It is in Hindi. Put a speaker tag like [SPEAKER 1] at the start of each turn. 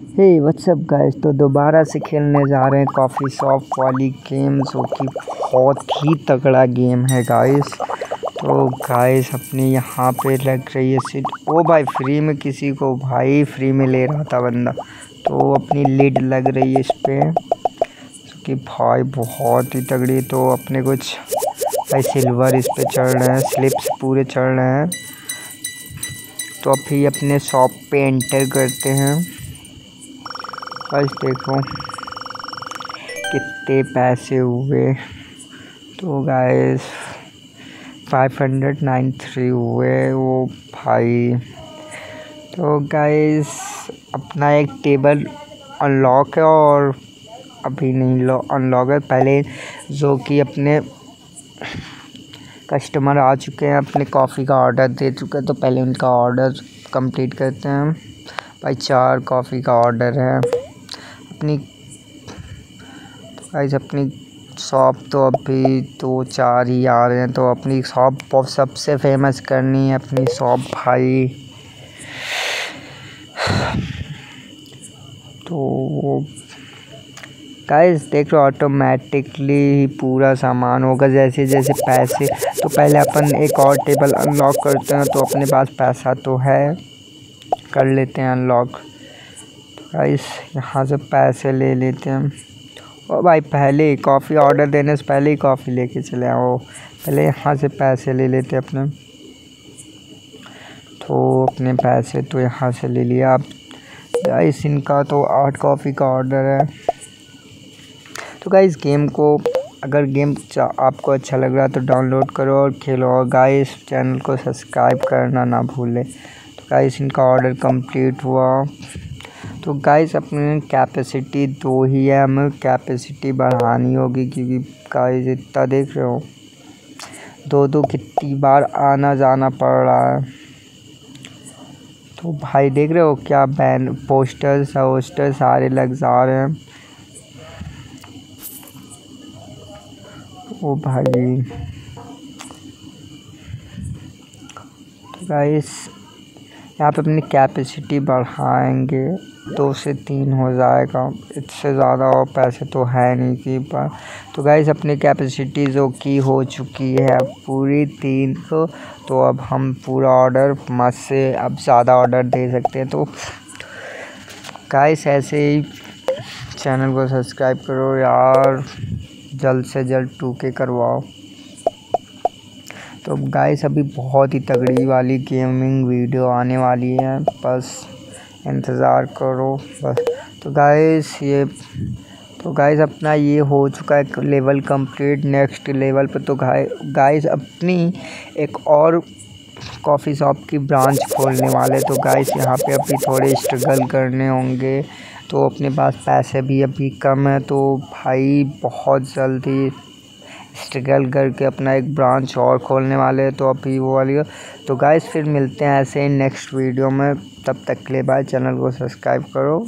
[SPEAKER 1] हे व्हाट्सअप गाइस तो दोबारा से खेलने जा रहे हैं कॉफ़ी शॉप वाली गेम जो कि बहुत ही तगड़ा गेम है गाइस तो गाइस अपने यहाँ पे लग रही है सीट ओ भाई फ्री में किसी को भाई फ्री में ले रहा था बंदा. तो अपनी लीड लग रही है इस पर कि भाई बहुत ही तगड़ी तो अपने कुछ भाई सिल्वर इस पर चढ़ रहे हैं स्लिप्स पूरे चढ़ रहे हैं. तो अभी अपने शॉप पे एंटर करते हैं. बस देखो कितने पैसे हुए। तो guys five hundred ninety three हुए वो भाई। तो गाइस अपना एक टेबल अनलॉक है और अभी नहीं अनलॉक है। पहले जो कि अपने कस्टमर आ चुके हैं, अपने कॉफ़ी का ऑर्डर दे चुके हैं तो पहले उनका ऑर्डर कंप्लीट करते हैं। भाई, चार कॉफ़ी का ऑर्डर है। अपनी गाइस अपनी शॉप तो अभी दो चार ही आ रहे हैं तो अपनी शॉप सबसे फ़ेमस करनी है अपनी शॉप भाई। तो गाइस देख लो ऑटोमेटिकली पूरा सामान होगा, जैसे जैसे पैसे तो पहले अपन एक और टेबल अनलॉक करते हैं तो अपने पास पैसा तो है। कर लेते हैं अनलॉक गाइस यहाँ से पैसे ले लेते हैं ओ भाई, पहले ही कॉफ़ी ऑर्डर देने से पहले ही कॉफ़ी लेके चले आओ। पहले यहाँ से पैसे ले लेते अपने। तो अपने पैसे तो यहाँ से ले लिया आप गाइस इनका तो आठ कॉफ़ी का ऑर्डर है। तो गाइस गेम को अगर गेम आपको अच्छा लग रहा है तो डाउनलोड करो और खेलो। और गाइस चैनल को सब्सक्राइब करना ना भूलें। तो गाइस इनका ऑर्डर कंप्लीट हुआ। तो गाइस अपनी कैपेसिटी दो ही है, हमें कैपेसिटी बढ़ानी होगी क्योंकि गाइस इतना देख रहे हो। दो दो कितनी बार आना जाना पड़ रहा है। तो भाई देख रहे हो क्या बैन पोस्टर्स वोस्टर सारे लग जा रहे हैं। ओ भाई। तो गाइस यहाँ पे अपनी कैपेसिटी बढ़ाएँगे दो से तीन हो जाएगा। इससे ज़्यादा और पैसे तो है नहीं कि पर। तो गाइस अपनी कैपेसिटी जो की हो चुकी है पूरी तीन को तो अब हम पूरा ऑर्डर मस्त से अब ज़्यादा ऑर्डर दे सकते हैं। तो गाइस ऐसे ही चैनल को सब्सक्राइब करो यार। जल्द से जल्द टू के करवाओ। तो गाइस अभी बहुत ही तगड़ी वाली गेमिंग वीडियो आने वाली है। बस इंतज़ार करो, बस। तो गाइस ये तो गाइस अपना ये हो चुका है लेवल कंप्लीट नेक्स्ट लेवल पर तो गाइस अपनी एक और कॉफ़ी शॉप की ब्रांच खोलने वाले। तो गाइस यहाँ पे अभी थोड़े स्ट्रगल करने होंगे। तो अपने पास पैसे भी अभी कम है। तो भाई, बहुत जल्दी स्ट्रगल करके अपना एक ब्रांच और खोलने वाले हैं तो अभी वो वाली हो। तो गाइस फिर मिलते हैं ऐसे ही नेक्स्ट वीडियो में। तब तक के लिए बाय चैनल को सब्सक्राइब करो।